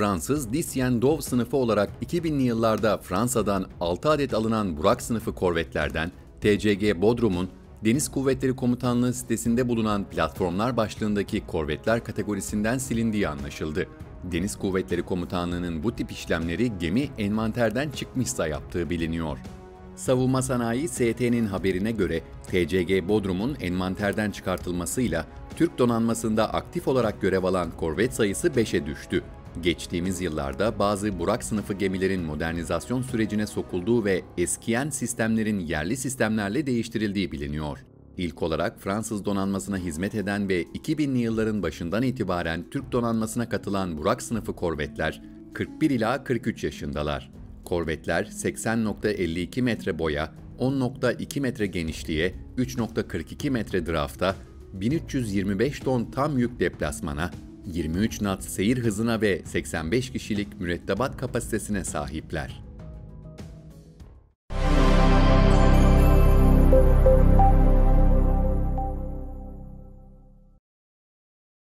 Fransız Disien Dove sınıfı olarak 2000'li yıllarda Fransa'dan 6 adet alınan Burak sınıfı korvetlerden TCG Bodrum'un Deniz Kuvvetleri Komutanlığı sitesinde bulunan platformlar başlığındaki korvetler kategorisinden silindiği anlaşıldı. Deniz Kuvvetleri Komutanlığı'nın bu tip işlemleri gemi envanterden çıkmışsa yaptığı biliniyor. Savunma Sanayi ST'nin haberine göre TCG Bodrum'un envanterden çıkartılmasıyla Türk donanmasında aktif olarak görev alan korvet sayısı 5'e düştü. Geçtiğimiz yıllarda bazı Burak sınıfı gemilerin modernizasyon sürecine sokulduğu ve eskiyen sistemlerin yerli sistemlerle değiştirildiği biliniyor. İlk olarak Fransız donanmasına hizmet eden ve 2000'li yılların başından itibaren Türk donanmasına katılan Burak sınıfı korvetler 41 ila 43 yaşındalar. Korvetler 80.52 metre boya, 10.2 metre genişliğe, 3.42 metre drafta, 1325 ton tam yük deplasmana, 23 knot seyir hızına ve 85 kişilik mürettebat kapasitesine sahipler.